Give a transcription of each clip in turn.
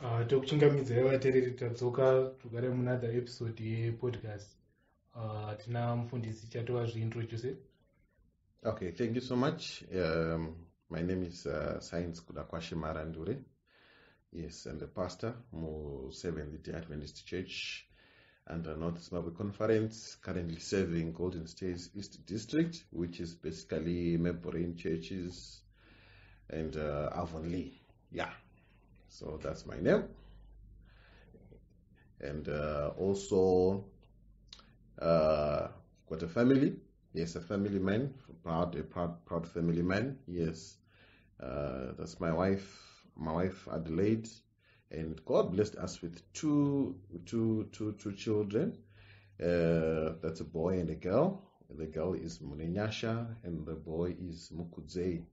Uh, tokuchingamidzai vateereri tadzoka zvakare munother episode yepodcast uh, tina mufundisi chatova zviintroduce Okay, thank you so much. Um, my name is uh, Science Kudakwashe Marandure. Yes, I'm the pastor, Mo Seventh Day Adventist Church and uh, North Zimbabwe Conference, currently serving Golden Stairs East District, which is basically Maple churches and uh, Avonlea. Yeah, so that's my name. And uh, also uh, got a family. Yes, a family man, proud, a proud, proud family man. Yes, uh, that's my wife, my wife Adelaide, and God blessed us with two, two, two, two children. Uh, that's a boy and a girl. The girl is Munenyasha, and the boy is Mukudze.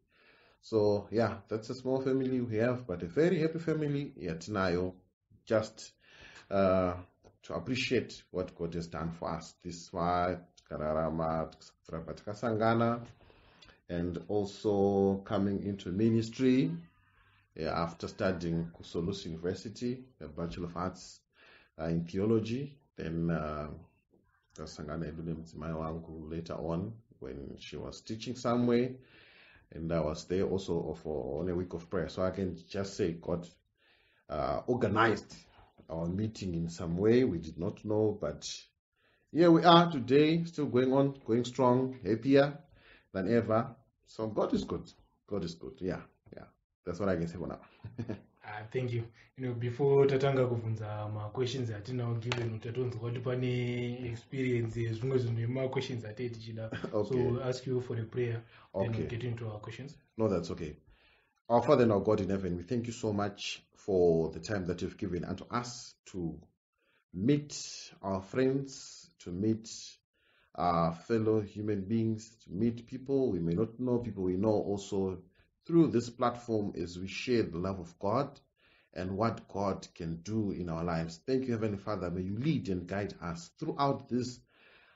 So yeah, that's a small family we have, but a very happy family. Yeah, tinayo, just uh, to appreciate what God has done for us. This is why tikararama tikuramba takasangana and also coming into ministry yeah, after studying kuSolusi University, a Bachelor of Arts uh, in Theology. Then uh, tasangana edu wangu later on when she was teaching somewhere and I was there also for on a week of prayer. So I can just say God uh, organized our meeting in some way. We did not know, but here we are today, still going on, going strong, happier than ever. So God is good. God is good. Yeah, yeah. That's what I can say for now. uh, thank you you know before tatanga kubvunza maquestions atinawo given tatonzwa kuti pane experience yezvimwe zvinhu nemaquestions atei tichida Okay. so we'll ask you for a prayer then Okay. we'll get into our questions No, that's okay. Our Father and our God in heaven, we thank you so much for the time that you've given unto us to meet our friends, to meet our fellow human beings, to meet people we may not know, people we know also through this platform as we share the love of God and what God can do in our lives. Thank you, Heavenly Father. May you lead and guide us throughout this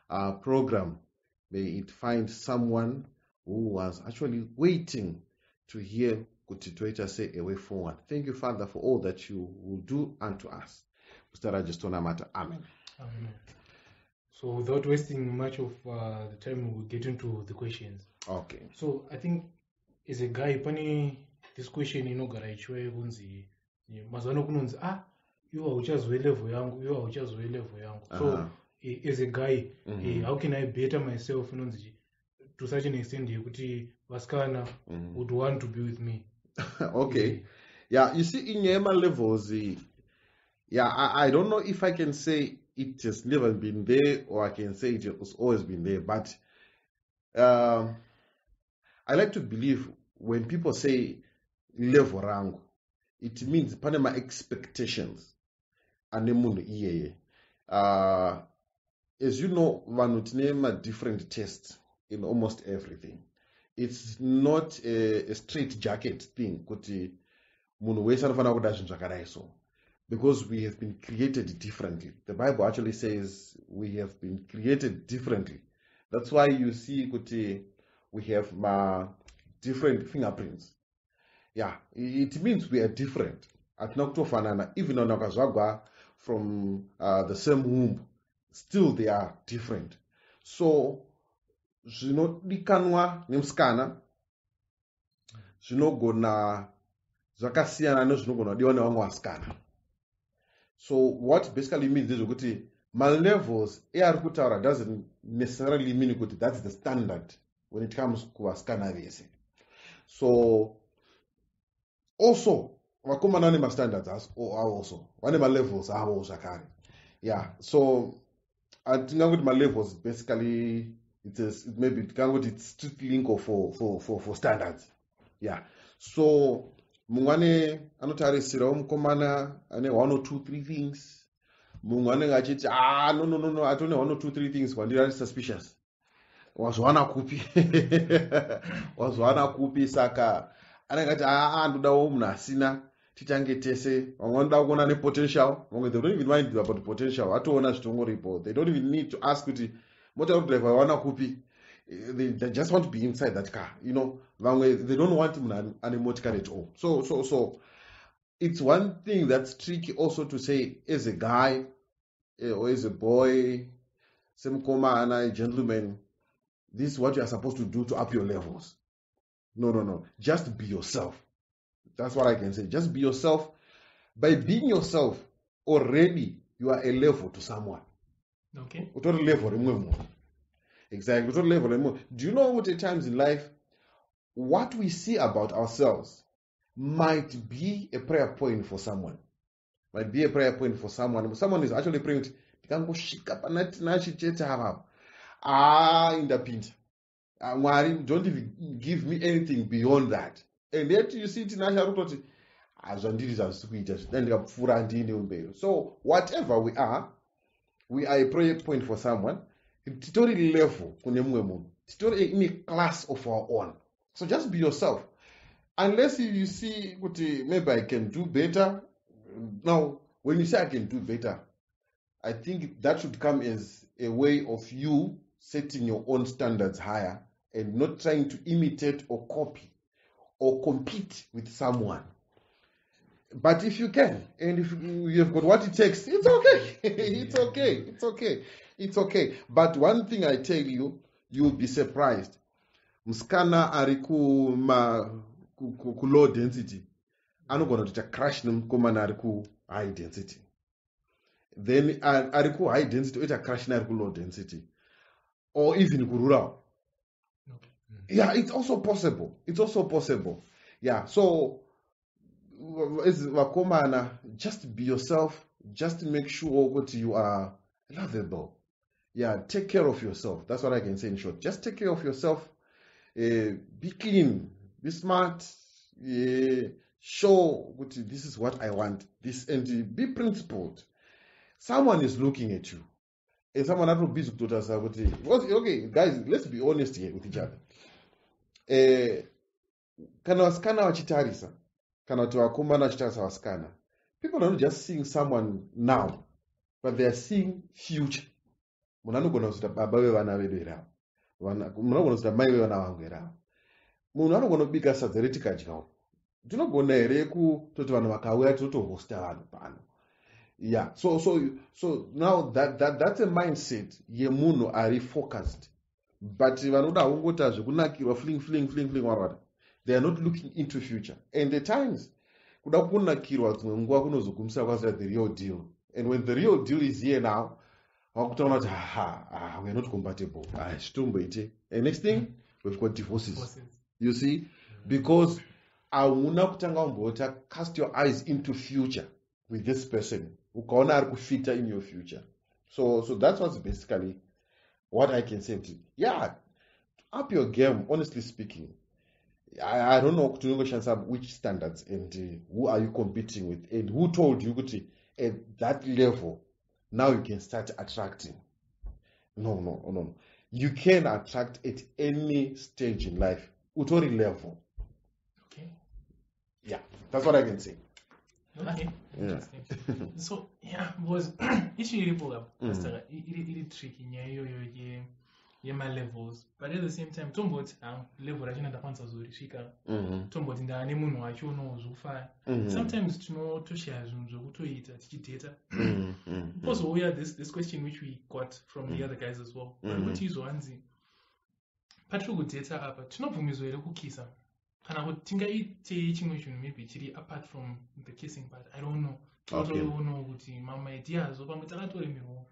uh, program. May it find someone who was actually waiting to hear kuti toita say a way forward. Thank you, Father, for all that you will do unto us. Mr. Rajastona Mata. Amen. Amen. so without wasting much of uh, the time we'll get into the questions Okay. so i think as a guy pane this question inogara ichiuya kunzi mazuva ano kunonzi ah iwo hauchazove level yangu iwo hauchazove level yangu so Aha. eh, as a guy how can i better myself inonzi to such an extent yekuti vasikana Mhm. would want to be with me okay. Yeah, you see, in Yema levels, eh, yeah, I, I don't know if I can say it has never been there or I can say it has always been there, but um, I like to believe when people say level rangu, it means panama expectations iyeye. Uh, as you know vanhu tine ma-different tests in almost everything. It's not a, a straight jacket thing kuti munhu wese anofanira kuda so because we have been created differently. The bible actually says we have been created differently. That's why you see kuti we have ma different fingerprints. Yeah it means we are different. Hatina kutofanana even vanhu vakazvagwa from uh, the same womb still they are different. So zvinodikanwa nemusikana zvinogona zvakasiyana nezvinogona kudiwa nevamwe vasikana. So what basically means is ndezvekuti malevels eari kutaura doesn't necessarily mean kuti that's the standard when it comes to kuvasikana vese so also vakomana vane mastandards as- avo also? Vane malevels avo zvakare yeah so hatingangoti malevels basically it's a, it maybe tingangoti it's strictly lingo for, for, for, for standards. Yeah so mumwe anotarisirawo mukomana ane one or two three things. Mumwe anenge achiti ah no no no no i don't know one or two three things wandiri ari suspicious wazviwana kupi? Wazviwana kupi? Saka anenge ati aa ndodawo munhu asina. Tese. Vamwe vanoda kuona nepotential vamwe they don't even mind about potential. Atoona zvitongoripo they don't even need to ask kuti driver kupi? They, they just want to be inside that car you know? Vamwe they don't want munhu ane motikari at all. So so so it's one thing that's tricky also to say as a guy eh, or as a boy, semkomana, a gentleman, this is what you are supposed to do to up your levels. No, no, no. Just be yourself. That's what I can say. Just be yourself. By being yourself, already you are a level to someone. okay utori level munhu exactly utori level rimwe do you know what at times in life what we see about ourselves might be a prayer point for someone might be a prayer point for someone someone is actually praying ndikangosvika pana tinachi chete avavo ah indapinda Ah, mwari don't even give me anything beyond that. And yet you see it tinachi ari kutoti "Ah, zvandiri zvandisi kuita dai ndikapfuura handini umberi so whatever we are we are a prayer point for someone. Titori level kune mumwe titori in a class of our own. So just be yourself. Unless you you see kuti maybe i can do better. Now when you say i can do better i think that should come as a way of you setting your own standards higher and not trying to imitate or copy or compete with someone. But if you can and if you have got what it takes it's okay. It's okay. It's okay. It's okay. But one thing i tell you you'll be surprised. Musikana ari kuma ku- kulow density. Anogona kuita crash nemukomana ari kuhigh density. Then a- ari kuhigh density oita crash neari kulow density or even okay. Mm. yeah it's also possible. It's also possible. Yeah so as vakomana just be yourself. Just make sure what you are lovable. Yeah take care of yourself. That's what i can say in short. Just take care of yourself. Uh, be clean. Be smart. Uh, show that this is what i want. This and be principled. Someone is looking at you someone not busy kutotaura kuti okay, okay guys let's be honest here with each other. Eh, kana vasikana vachitarisa kana kuti vakomana vachitarisa vasikana people are not just seeing someone now but they are seeing future. Munhu anogona kuzota baba vevana vedu heravo Vana- munhu anogona kuzota mai vevana vangu heravo munhu anogona kubika sadza retikadyawo. Tinogona here kutoti vanhu vakauya tinotohosta vanhu pano yeah. So so so now that, that that's a mindset yemunhu ari focused. But vanoda kungota zvekunakirwa fling fling fling fling warwara. They are not looking into future. And the times kuda kunakirwa dzimwe nguva kunozogumisira kwazira the real deal. And when the real deal is here now vakutaura kuti haha ah, we are not compatible. Chitomboite and next thing we've got divorces. You see? Because hauna kutanga umbota cast your eyes into future with this person ukaona ari kufita in your future. So so that's what's basically what i can say to yeah up your game honestly speaking i, I don't know kuti unongoshandisa which standards and uh, who are you competing with and who told you kuti at that level now you can start attracting? No no no no. You can attract at any stage in life utori level. Okay. Yeah that's what i can say okay interesting so yeah because issue iripo Mm. pastor iri tricky nyaya iyoyo ye yema-levels but at the same time tomboti ha level rachina ndakwanisa kuzorisvika Mhm, tomboti ndaane munhu wacho unowo zvokufaya mhm, sometimes tinotoshaya zvinhu zvokutoita tichidheta pozouya this, this question which we got from the Mm. other guys as well. Kuti izvanzi patiri kudheta apa tinobvumidzwa here kukisa kana kuti tingaitei chimwe chinhu maybe chiri apart from the kissing part i don't know. Okay. tinotoonawo kuti mamaidiazo pamwe takatoremerwawo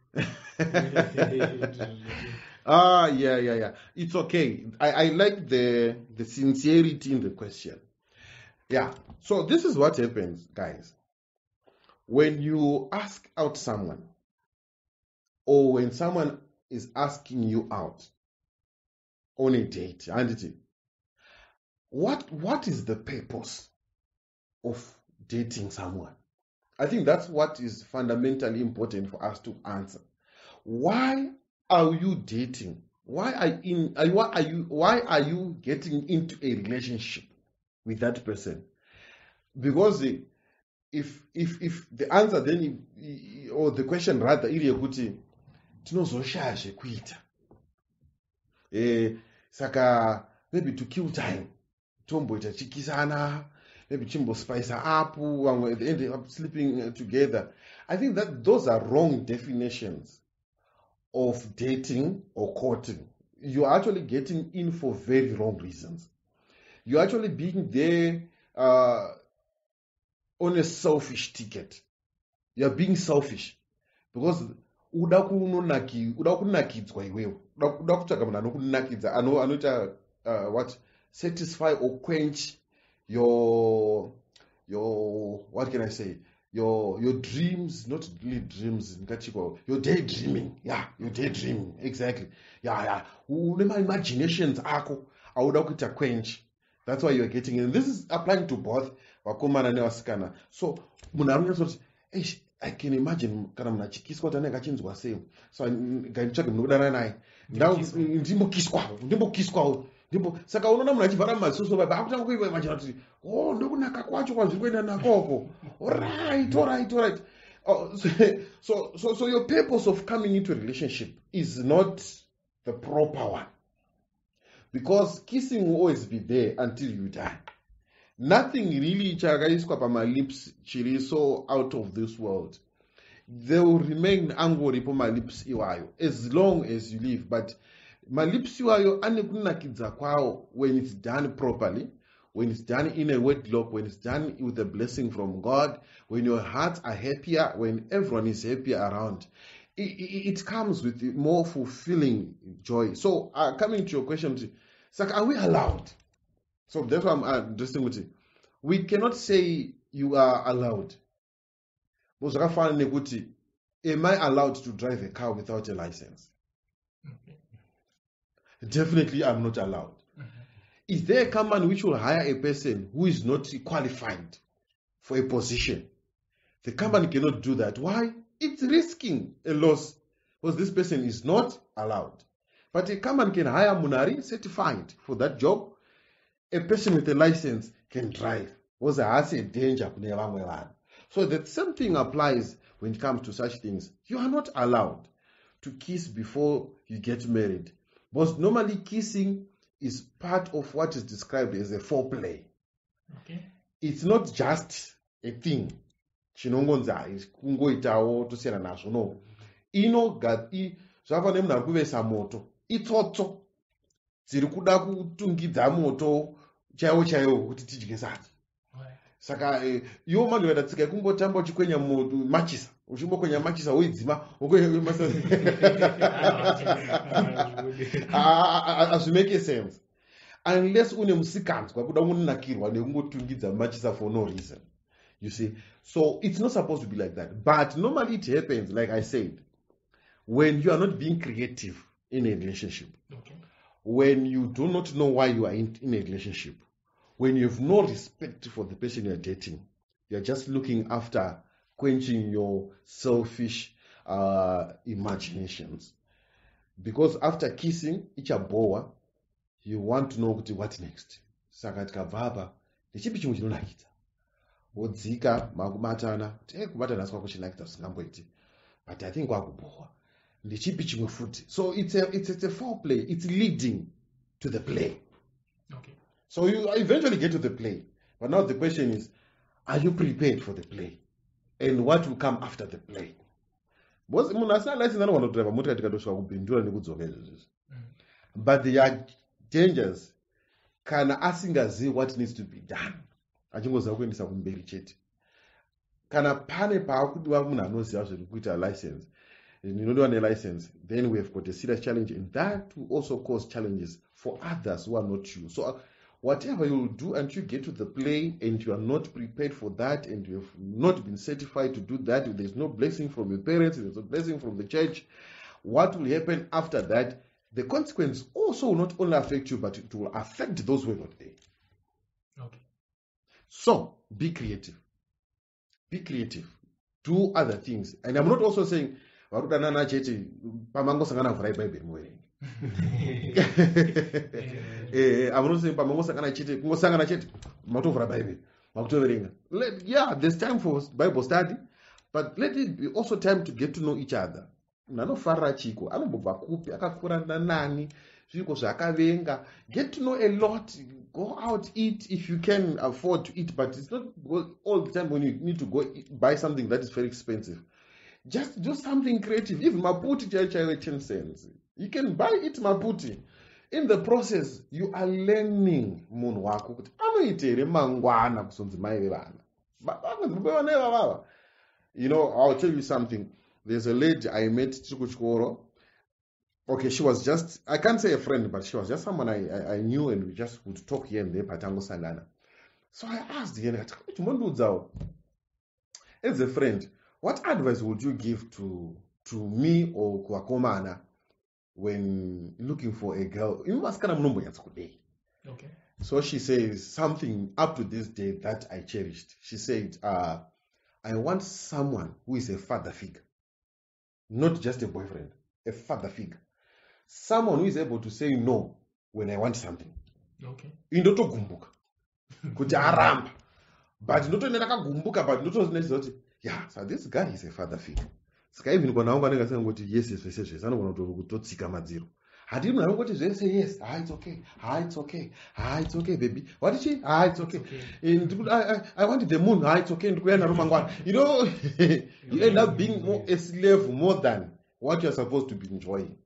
ah yeah yeah yeah. It's okay. I, I like the the sincerity in the question. Yeah. So this is what happens guys. When you ask out someone or when someone is asking you out on a date handiti what what is the purpose of dating someone? I think that's what is fundamentally important for us to answer. Why are you dating? Why are in you, why are you why are you getting into a relationship with that person? Because the, if if if the answer then i- i- or the question rather iri yekuti tinozoshaya zvekuita eh saka maybe to kill time tomboita chikisana maybe chimbospicer up vamwe they end up sleeping uh, together. I think that those are wrong definitions of dating or courting. You're actually getting in for very wrong reasons. You're actually being there uh, on a selfish ticket. You're being selfish because uda kunonaki uda kunakidzwa iwewe. Uda kutsvaga munhu anokunakidza ano- anoita uh, what satisfy or quench your your what can i say? Your your dreams not really dreams ndingachikwa your daydreaming. Yeah your daydreaming exactly. Yeah yeah. Une maimaginations ako auda kuita quench. That's why you're getting it. And this is applying to both vakomana nevasikana. So munhu ari kunyatsoti eish i can imagine kana munhu achikiswa kuti anenge achinzwa sei. So ngainditsvage munhu kudana naye. Ndau- ndimbokiswawo ndimbo saka unoona munhu achivhara baba akutanga kuimagina kuti o oh, ndokunaka kwacho kwazviri kuenda nakoko oright Oh, so, so, so, so your purpose of coming into a relationship is not the proper one. Because kissing will always be there until you die. Nothing really chakaiswa pamalips chiri so out of this world. They will remain angoripo malips iwayo as long as you live. But malips iwayo ane kwawo when it's done properly when it's done in a wedlock when it's done with a blessing from god when your hearts are happier when everyone is happier around. It, it, it comes with more fulfilling joy. So uh, coming to your question Mti, saka are we allowed? So why i'm addressing kuti we cannot say you are allowed. Am i allowed to drive a car without a license definitely i'm not allowed. Mm-hmm. Is there a company which will hire a person who is not qualified for a position? The company cannot do that. Why? It's risking a loss because this person is not allowed. But a company can hire munari certified for that job. A person with a license can drive. Because haasi a danger kune vamwe vanhu so the same thing applies when it comes to such things. You are not allowed to kiss before you get married because normally kissing is part of what is described as a foreplay. Okay. It's not just a thing. Chinongonzi hai kungoitawo tosiyana nazvo no. Zvakafanana nemunhu ari kuvesa moto itsotso. Dziri kuda kutungidza moto chaiwo chaiwo kuti tidye sadza. Saka eh, iwo manhu ukaita tsika yekungotamba uchikwenya machisa uchimbokwenya machisa woidzima hazvimake ah, ah, ah, sense? Unless une musikanzwa kuda kunakirwa nekungotungidza machisa for no reason. You see? So it's not supposed to be like that. But normally it happens like i said when you are not being creative in a relationship. Okay. When you do not know why you are in, in a relationship, when you have no respect for the person you're dating, you're just looking after quenching your selfish uh, imaginations. Because after kissing, ichaboa, you want to know kuti what next. Saka tikabva apa, nechipi chimwe chinonakidza. Wodzika, makubatana, kuti hey, kubatana asi kwako chinakidza zvisingamboiti. But I think kwakuboa. Nechipi chimwe futi. So it's a, it's, it's a foreplay. It's leading to the play. okay So you eventually get to the play. But now the question is, are you prepared for the play? And what will come after the play? Because munhu asina license anogona kudriva mota tikatosvika kubhindura nekudzoka izvozvo but there are dangers. Kana asingazivi what needs to be done? Achingoziva kuendesa kumberi chete. Kana pane paakudiwa munhu anoziva zviri kuita license inodiwa nelicense then we have got a serious challenge and that will also cause challenges for others who are not you. So whatever you will do until you get to the play and you are not prepared for that and you have not been certified to do that there's no blessing from your parents there's no blessing from the church what will happen after that? The consequence also will not only affect you but it will affect those who are not there. Okay. So be creative. Be creative. Do other things. And i'm not also saying Eh, i'm not saying pamangosangana chete kungosangana chete? Matovhura bhaibheri makutoverenga. Yeah there's time for bible study but let it be also time to get to know each other. Munhu anofarira chiko? Anombobva kupi? Akakurana nani? Zviriko zvaakavenga get to know a lot. Go out eat if you can afford to eat but it's not all the time when you need to go eat- buy something that is very expensive. Just do something creative. Even maputi chaiyo chaiyo 10 cents you can buy it maputi. In the process you are learning. Munhu wako kuti anoita here mangwana kuzonzi mai vevana. You know i'll tell you something. There's a lady i met tiri okay she was just i can't say a friend but she was just someone i, I, I knew and we just would talk here and there patangosangana so i asked her as a friend what advice would you give to to me or kuvakomana when looking for a girl imi vasikana munombonyatsa kudei okay so she says something up to this day that I cherished. She said, uh, I want someone who is a father figure, not just a boyfriend, a father figure. Someone who is able to say no when I want something. okay indotogumbuka kuti aramba but ndotoenda ndakagumbuka but ndotozinechiza kuti yeah so this guy is a father figure saka even kona wangu anenge asingangoti yes zvese zvese anogona kuto- kutotsika madziro. Hatiri munhu anongoti zvese yes ha it's okay ha it's okay ha it's okay baby. Wati chi ha it's okay. Eh, I, wanted the moon. Ha it's okay ndikuya naro mangwana. You know you end up being more a slave more than what you're supposed to be enjoying.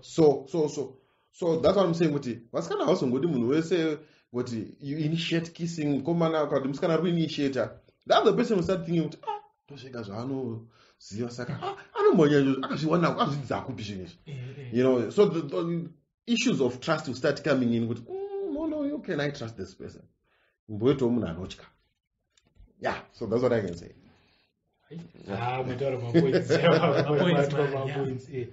So so so so that's what i'm saying kuti vasikana havazongodi munhu wese kuti you initiate kissing mukomana kana kuti musikana ari kuinitiata. The other person will start thinking kuti ndosvika zvaanoziva saka ah, anombonya izvozvo akazviwana akazvidzidza kupi zvinhu izvi Eh, eh. you know so the, the issues of trust will start coming in kuti mm, no no you can i trust this person mboitawo munhu anotya yeah so that's what i can say Ah, umetaura mapoints. Eh.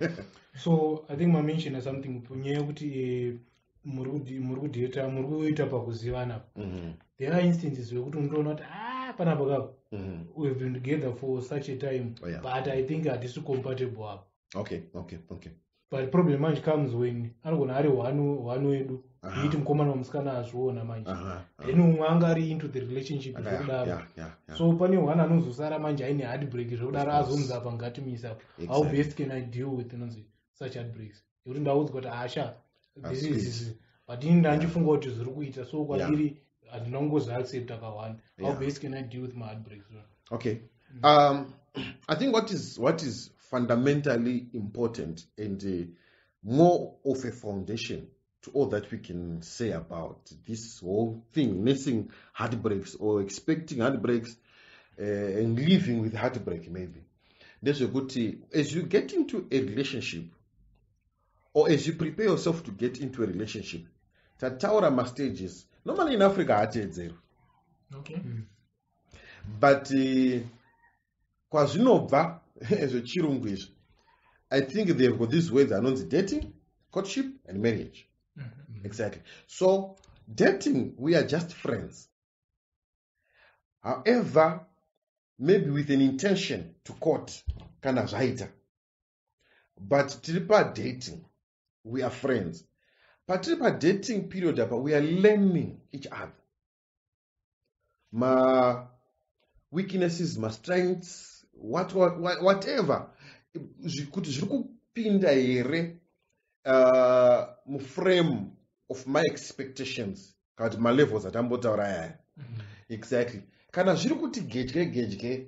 so i think mamentiona something nyaya yekuti muri kudheta muri kuita pakuzivana. Mhm, there are instances wekuti unotoona kuti ah panapa kapa mhm. we've been together for such a time Oh, yeah. but i think hatisi compatible apa okay okay okay. But problem manje comes when anogona ari hwanu hwanu wedu iiti mukomana wamusikana azviona manje. Then umwe anga ari into the relationship Yeah, zvekudaro. yeah, yeah, yeah. so pane hwana anozosara manje aine heartbreak zvekudaro Of course. azonzi apa ngatimisa apa. How Exactly. best can i deal with inonzi such heartbreaks? Nekuti ndaudzwa kuti asha this is but ini ndandifunga kuti zviri kuita so kwandiri handina kungoziaccepta kahwani how Yeah. best can i deal with my heartbreaks Okay. Um, I think what is what is fundamentally important and uh, more of a foundation to all that we can say about this whole thing, nursing heartbreaks or expecting heartbreaks uh, and living with heartbreak, maybe. There's a good thing. As you get into a relationship, or as you prepare yourself to get into a relationship, tataura stages. Normally in Africa, hatedzero. okay. But uh, kwazvinobva zvechirungu izvi i think they've got these words anonzi dating courtship and marriage. Mhm. exactly. So dating we are just friends. However maybe with an intention to court kana zvaita. But tiri padating we are friends patiri padating period apa we are learning each other. Ma weaknesses ma strengths what, what, what, whatever. Kuti zviri kupinda here uh, muframe of my expectations kana kuti malevels atambotaura yaya. Mhm. exactly. Kana zviri kuti gedye gedye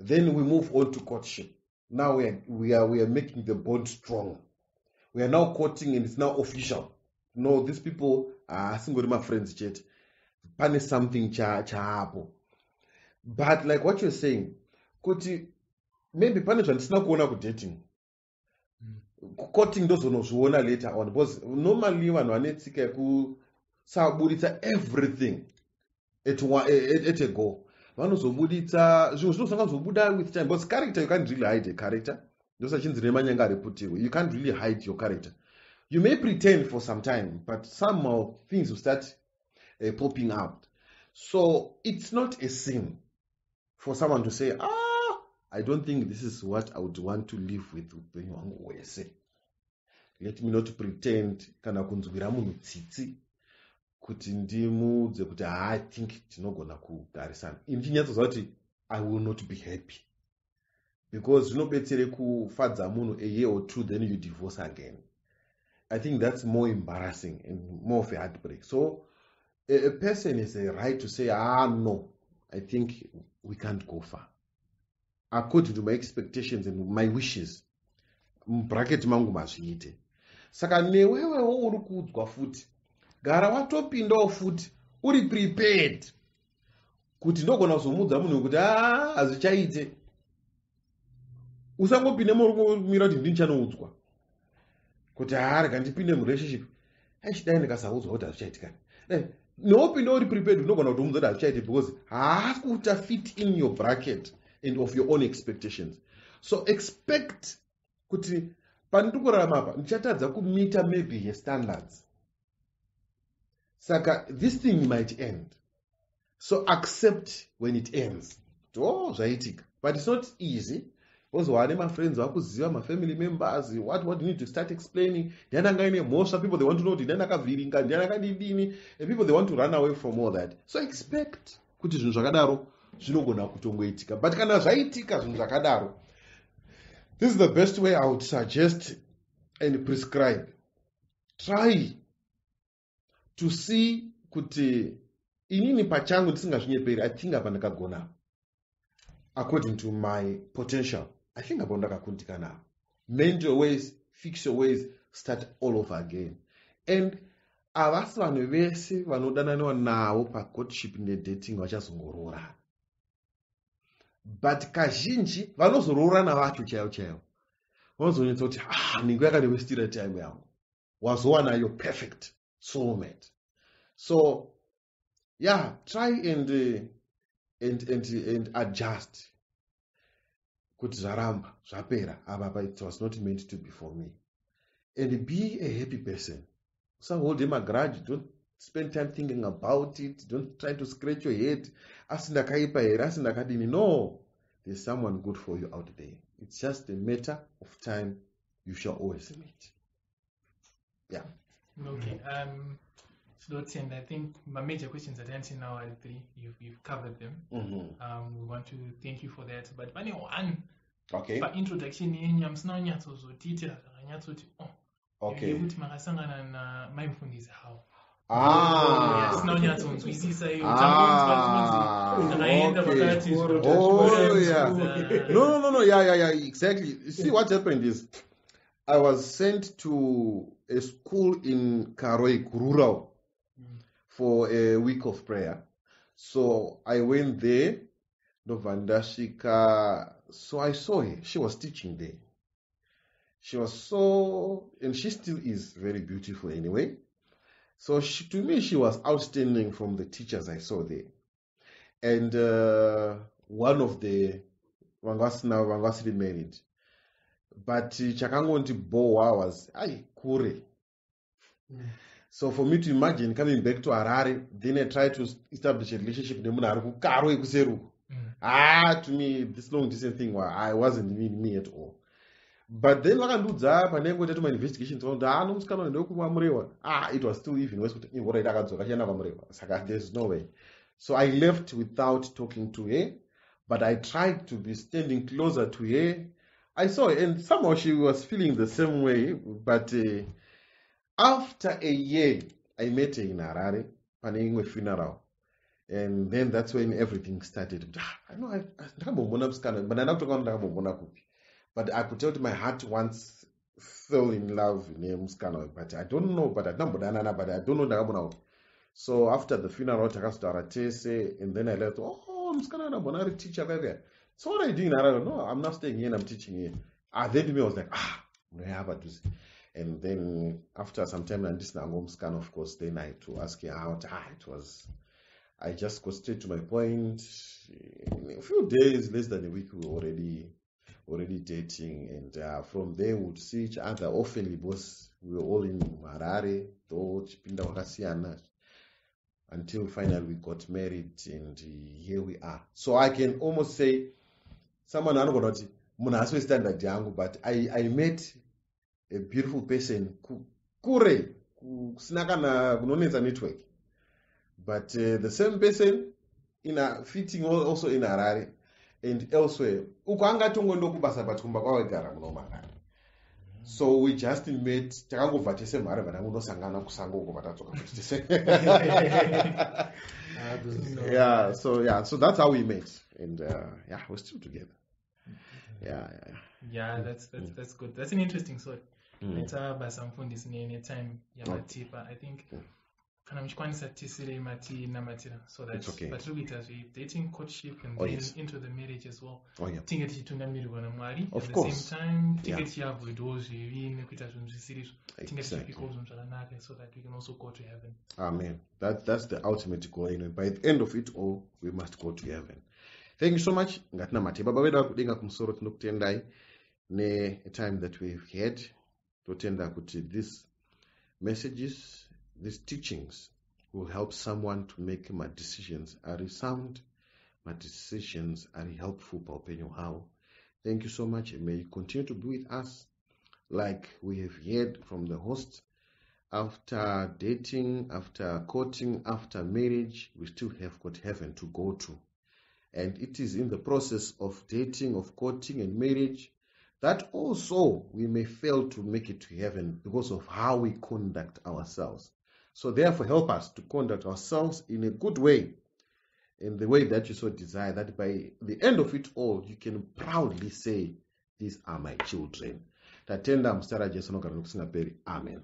then we move on to courtship. Now we are, we are, we are making the bond strong. We are now courting and it's now official no these people asingori mafriends chete. Pane something cha- chaapo. But like what you're saying kuti maybe pane zvandisina kuona kudating. Courting ndozonozviona later on because normally vanhu vane tsika yekusabuditsa everything at, one, at, at a go. Vanozobuditsa zvimwe zvinozobuda with time because character you can't really hide a character. Ndosachinzi nemanyanga ariputiwe you can't really hide your character you may pretend for some time but somehow things will start uh, popping up so it's not a sin for someone to say ah i don't think this is what i would want to live with let me not pretend kana kunzwira munhu tsitsi kuti ndimuudze kuti "Ah, i think tinogona kugarisana. Ini chinyatsoziva kuti i will not be happy. Because zvinobetsere kufadza munhu a year or two then you divorce again I think that's more embarrassing and more of a heartbreak. So a, a person has a right to say, ah, no, I think we can't go far. According to my expectations and my wishes, bracket mangu mazviite. Saka newewewo uri kuudzwa futi, gara watopindawo futi, uri prepared kuti ndogona kuzomudza munhu kuti aa hazvichaite usangopinde murumira kuti ndichanoudzwa kuti haa rega ndipinde murelationship. Aichidai ndikasaudzwa kuti hazvichaitikani neopinda uri prepared unogona kutomudza kuti hazvichaite because haakuta fit in your bracket and of your own expectations. So expect kuti pandiri kurarama apa ndichatadza kumita maybe yestandards saka this thing might end. So accept when it ends. Oh zvaitika. But it's not easy because wane mafriends vakuziva mafamily members. What, what you need to start explaining? Ndiani anga ine mhosva? People they want to know kuti ndiani akavhiringa? Ndiani akadidini and people they want to run away from all that. So expect kuti zvinhu zvakadaro zvinogona kutongoitika. But kana zvaitika zvinhu zvakadaro this is the best way i would suggest and prescribe. Try to see kuti inini pachangu ndisingazvinyeperi. I think apa ndakagona according to my potential apa ndakakundikana apa mend your ways fix your ways start all over again. And havasi vanhu vese vanodananiwa navo pacourtship nedating vachazongoroorana but kazhinji vanozoroorana vacho chaivo chaivo vanozonyetsa kuti ah ningu yakandivestira time yangu wazowana your perfect soulmate. So yeah try and and and and adjust kuti zvaramba zvapera. Apa it was not meant to be for me. And be a happy person. Usahold him a grudge don't spend time thinking about it. Don't try to scratch your head. Asi ndakaipa here asi ndakadini no there's someone good for you out there. It's just a matter of time you shall always meet. Yeah. Okay. Um, that's it. I think my major questions that answer now are three. You've, you've covered them. mm-hmm. Um, we want to thank you for that. But pane one okay paintroduction yenyu hamusina kunyatsozotiitira zvakanyatsoti oh okay kuti makasangana namaimufundisi hawo ah asina kunyatsonzwisisa iyo Ah, okay. pakati Oh, No, no, no, no. Yeah, yeah, yeah. Exactly. See, what happened is I was sent to a school in Karoi, rural. For a week of prayer. So I went there, Novandashika. So I saw her. She was teaching there. She was so, and she still is very beautiful anyway. So she, to me, she was outstanding from the teachers I saw there. And uh, one of the vangasina vangasiri married but uh, chakangoti bowa was ai kure so for me to imagine coming back to harare then i try to establish a relationship nemunhu ari kukaro ekuseruku Mm. ah to me this long distance thing i wasn't me, me at all. But then vakandiudza panenge tati ma investigations vakuti ah nomusikana uyu ndewekumwamurewa ah it was still even worse kuti alright akadzoka kwamurewa saka there's no way. So i left without talking to her but i tried to be standing closer to her. I saw her and somehow she was feeling the same way but uh, after a year i met her in harare pane funeral. And then that's when everything started. Kuti, ah, I know I- I- ndakambombona musikana but kupi but i could tell my heart once fell in love nemusikana uyu but i don't know but hatinambodanana but i don't know ndakambona kuti so after the funeral I takazotaura tese and then i left oh andambona ari teacher kwaikwaya so what are you doing in Harare? no i'm not staying here and i'm teaching here. Ah then me i was like ah munouya padhuze and then after some time handisina hangu musikana of course then i had to ask her out ah it was I just got straight to my point. In a few days, less than a week, we were already already dating, and uh, from there we would see each other often because we were all in Harare, though Chipinda wakasiyana, until finally we got married, and uh, here we are. So I can almost say, someone asi westandard yangu, but I, I met a beautiful person. Ku- kure kusina kana kunonetsa network. But uh, the same person in a fitting al- also in harare and elsewhere. Uko angatongondo kubasa but kumba kwawegara muno muharare so we just met takangobva tese mhare vatangunosangana kusango uko vatatsoka kuti tese this is- yeah so yeah so that's how we met and uh, yeah we're still together. Yeah yeah, yeah. yeah that's that's that's good. That's an interesting story Mm. letsa basa mufundisi ne- netime yamatipa i think kana muchikwanisa tisire matinamatira so that okay. patiri kuita zvedating courtship and Oh, yes. into the marriage as well oh yeah tinge tichitungamirirwa namwari at the course. same time tinge Yeah. tichiavoidwo zvivi nekuita zvinhu zvisirizvo tinge tichipikawo zvinhu zvakanaka so that we can also go to heaven Amen. That that's the ultimate goal. You know, by the end of it all, we must go to heaven. Thank you so much. ngatinamate baba vedu vari kudenga kumusoro tinokutendai netime that we've had totenda kuti these messages these teachings will help someone to make my decisions ari sound my decisions ari helpful paupenyu hwavo thank you so much and may you continue to be with us like we have heard from the host after dating, after courting, after marriage, we still have got heaven to go to. And it is in the process of dating, of courting, and marriage that also we may fail to make it to heaven because of how we conduct ourselves. So, therefore, help us to conduct ourselves in a good way, in the way that you so desire, that by the end of it all, you can proudly say, These are my children. tatenda muzita rajesu anogara nokusingaperi amen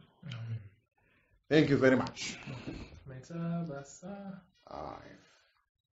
thank you very much basa Aye.